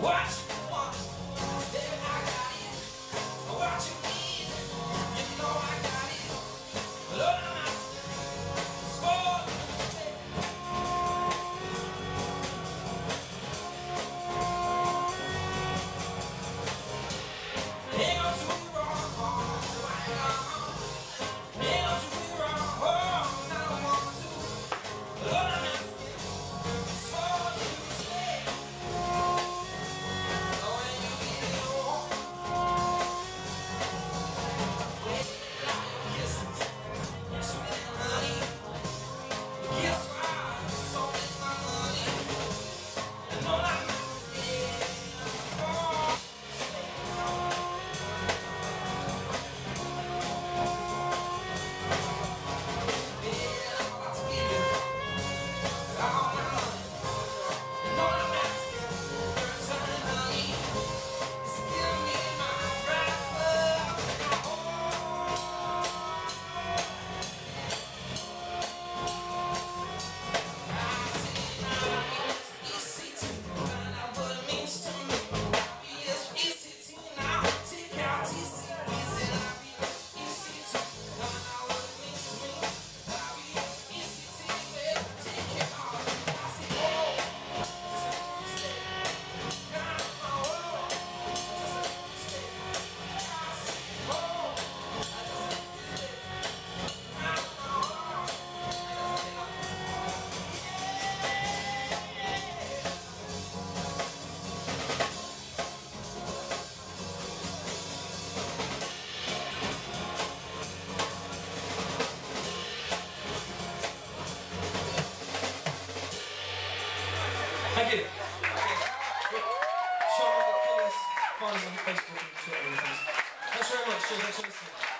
What? Thank you. Sean Killers, find us on Facebook and Twitter. Thanks very much.